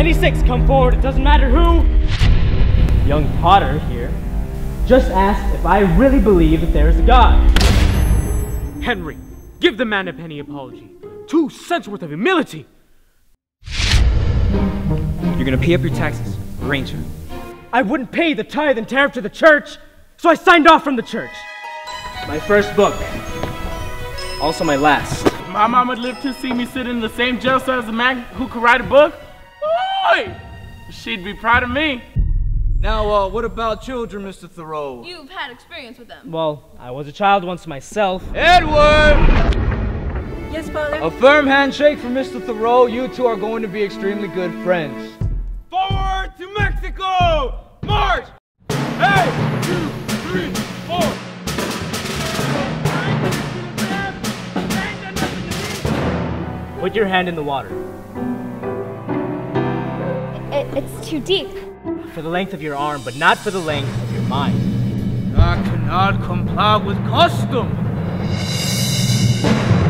Any six, come forward. It doesn't matter who. Young Potter here just asked if I really believe that there is a God. Henry, give the man a penny apology. Two cents worth of humility. You're gonna pay up your taxes, Ranger. I wouldn't pay the tithe and tariff to the church, so I signed off from the church. My first book. Also my last. My mom would live to see me sit in the same jail cell as a man who could write a book. Oi! She'd be proud of me. Now, uh, what about children, Mr. Thoreau? You've had experience with them. Well, I was a child once myself. Edward! Yes, Father? A firm handshake from Mr. Thoreau. You two are going to be extremely good friends. Forward to Mexico! March! Hey! Two, three, four. Put your hand in the water. It, it's too deep. For the length of your arm, but not for the length of your mind. I cannot comply with custom.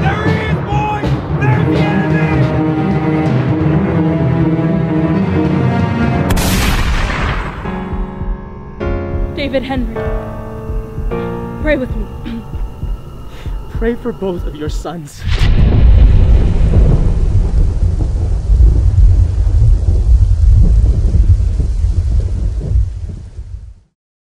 There he is, boys! There's the enemy! David Henry. Pray with me. Pray for both of your sons.